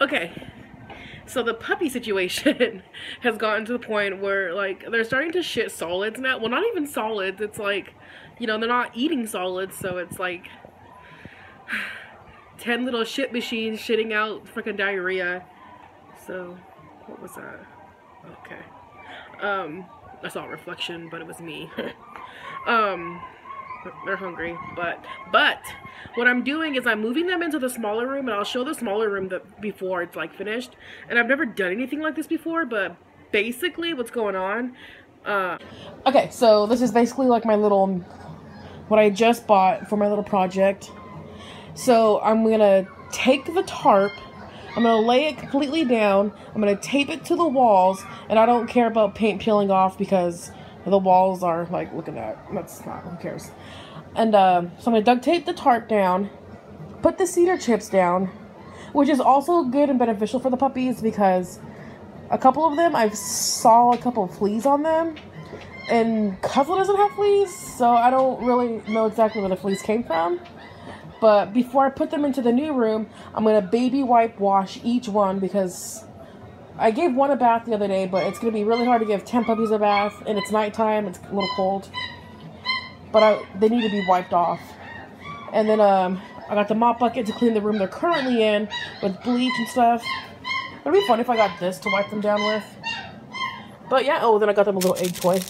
Okay. So the puppy situation has gotten to the point where like they're starting to shit solids now. Well, not even solids. It's like, you know, they're not eating solids, so it's like 10 little shit machines shitting out freaking diarrhea. So, what was that? Okay. Um, I saw a reflection, but it was me. um, they're hungry, but, but, what I'm doing is I'm moving them into the smaller room, and I'll show the smaller room that before it's, like, finished. And I've never done anything like this before, but basically what's going on, uh... Okay, so this is basically, like, my little, what I just bought for my little project. So, I'm gonna take the tarp, I'm going to lay it completely down. I'm going to tape it to the walls. And I don't care about paint peeling off because the walls are like, look at that. That's not, who cares. And uh, so I'm going to duct tape the tarp down. Put the cedar chips down. Which is also good and beneficial for the puppies because a couple of them, I saw a couple of fleas on them. And Cuzzle doesn't have fleas, so I don't really know exactly where the fleas came from. But before I put them into the new room, I'm going to baby wipe wash each one because I gave one a bath the other day, but it's going to be really hard to give 10 puppies a bath, and it's nighttime, it's a little cold. But I, they need to be wiped off. And then um, I got the mop bucket to clean the room they're currently in with bleach and stuff. It'd be fun if I got this to wipe them down with. But yeah, oh, then I got them a little egg toy.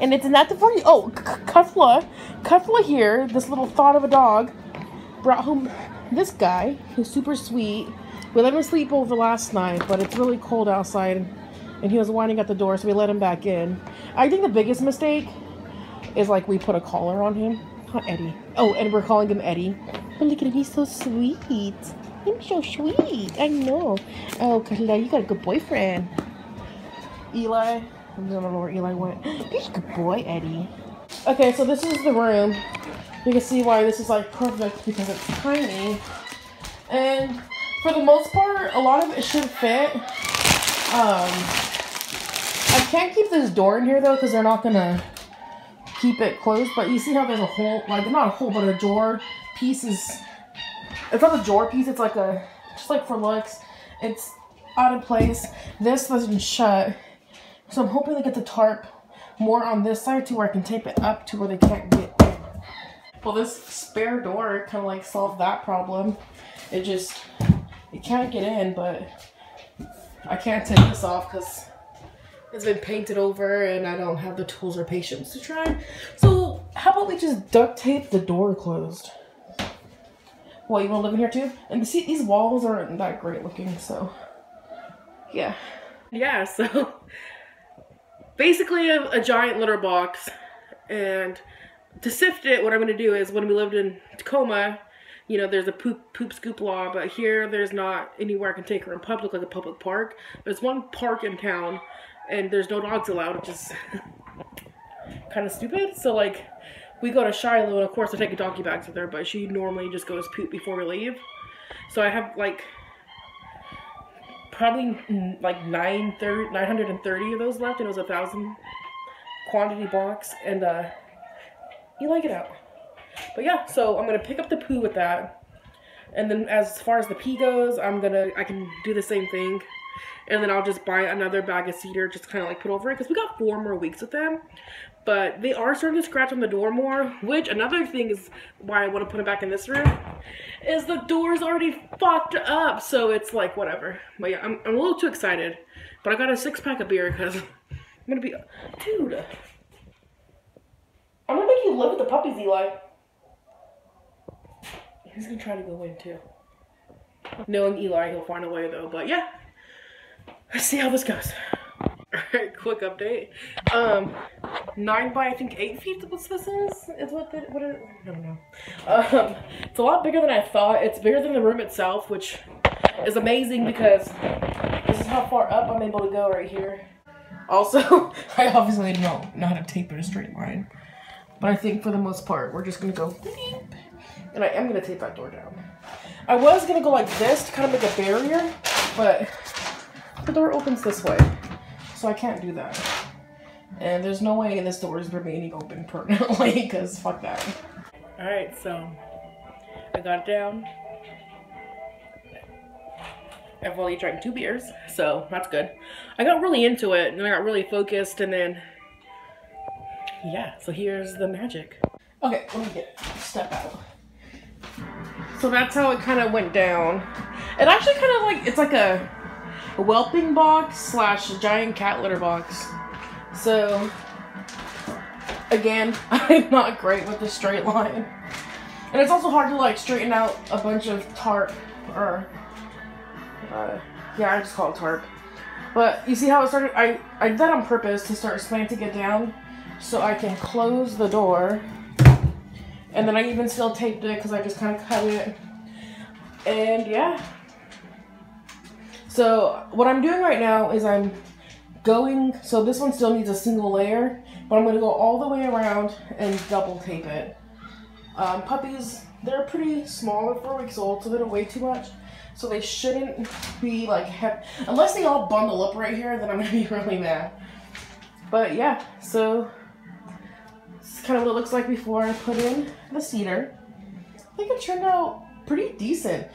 And it's not the for you. Oh, Kufla, Kufla here, this little thought of a dog, brought home this guy who's super sweet. We let him sleep over last night, but it's really cold outside, and he was whining at the door, so we let him back in. I think the biggest mistake is like we put a collar on him. Not Eddie. Oh, and we're calling him Eddie. But look at him, he's so sweet. I'm so sweet. I know. Oh, Kufla, you got a good boyfriend. Eli, I don't know where Eli went. He's a good boy, Eddie. Okay, so this is the room. You can see why this is like perfect because it's tiny. And for the most part, a lot of it should fit. Um, I can't keep this door in here though because they're not gonna keep it closed. But you see how there's a hole, like not a hole, but a drawer piece is. It's not a drawer piece. It's like a just like for looks. It's out of place. This doesn't shut. So I'm hoping to get the tarp more on this side to where I can tape it up to where they can't get in. Well, this spare door kind of like solved that problem. It just, it can't get in, but I can't take this off because it's been painted over and I don't have the tools or patience to try. So how about we just duct tape the door closed? Well, you want to live in here too? And see, these walls aren't that great looking, so yeah. Yeah, so basically a, a, giant litter box and to sift it what i'm going to do is when we lived in tacoma you know there's a poop poop scoop law but here there's not anywhere i can take her in public like a public park. There's one park in town and there's no dogs allowed which is kind of stupid. So like we go to shiloh and of course i take a doggy bags with her but she normally just goes poop before we leave. So i have like probably like 930 of those left, and it was a thousand quantity box, and uh, you like it out. But yeah, so I'm gonna pick up the poo with that, and then as far as the pee goes, I'm gonna I can do the same thing, and then I'll just buy another bag of cedar, just kind of like put over it, because we got four more weeks with them. But they are starting to scratch on the door more, which another thing is why I want to put it back in this room, is the door's already fucked up. So it's like, whatever. But yeah, I'm, I'm a little too excited. But I got a six pack of beer because I'm to be, dude. I'm to make you live with the puppies, Eli. He's to try to go in too. Knowing Eli, he'll find a way though. But yeah, let's see how this goes. Alright, quick update. Um, nine by I think eight feet. What's this is? Is what the what? It, I don't know. Um, it's a lot bigger than I thought. It's bigger than the room itself, which is amazing because this is how far up I'm able to go right here. Also, I obviously don't know how to tape in a straight line, but I think for the most part we're just gonna go beep, and I am gonna tape that door down. I was gonna go like this to kind of make a barrier, but the door opens this way. So I can't do that. And there's no way this door is remaining open permanently, because fuck that. Alright, so I got it down. I've only drank two beers, so that's good. I got really into it and I got really focused and then, yeah, so here's the magic. Okay, let me get step out. So that's how it kind of went down. It actually kind of like, it's like a, a whelping box slash giant cat litter box. So, again, I'm not great with the straight line. And it's also hard to like straighten out a bunch of tarp or, uh, yeah, I just call it tarp. But you see how it started? I, I did that on purpose to start slanting it down so I can close the door and then I even still taped it because I just kind of cut it. And yeah. So what I'm doing right now is I'm going, so this one still needs a single layer, but I'm going to go all the way around and double tape it. Um, puppies, they're pretty small, they're four weeks old, so they don't weigh too much. So they shouldn't be like, unless they all bundle up right here, then I'm going to be really mad. But yeah, so kind of what it looks like before I put in the cedar. I think it turned out pretty decent.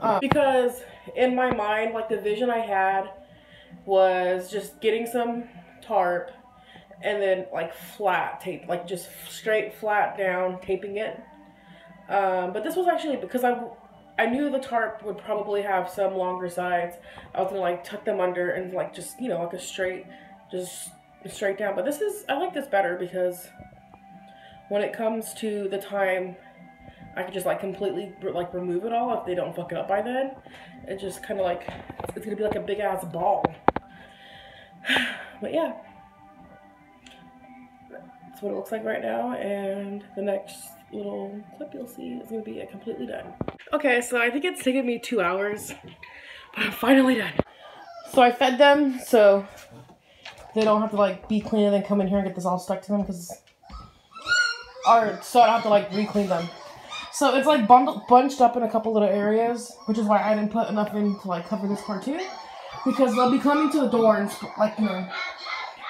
Um, because in my mind, like the vision I had was just getting some tarp and then like flat tape, like just straight flat down taping it. Um, but this was actually because I I knew the tarp would probably have some longer sides. I was gonna like tuck them under and like just you know like a straight, just straight down. But this is I like this better because when it comes to the time I could just like completely like remove it all if they don't fuck it up by then. It just kind of like, it's gonna be like a big ass ball. but yeah, that's what it looks like right now. And the next little clip you'll see is gonna be completely done. Okay, so I think it's taken me two hours, but I'm finally done. So I fed them so they don't have to like be clean and then come in here and get this all stuck to them because or so I don't have to like re-clean them. So it's like bundled, bunched up in a couple little areas, which is why I didn't put enough in to like cover this part too, because they'll be coming to the door and like you know,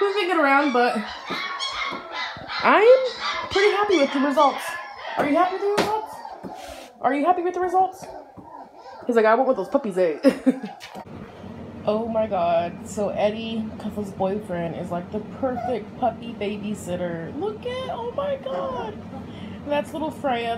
moving it around. But I'm pretty happy with the results. Are you happy with the results? Are you happy with the results? He's like, I want what those puppies eh? ate. Oh my god. So Eddie, Cuffle's boyfriend, is like the perfect puppy babysitter. Look at, oh my god. That's little Freya,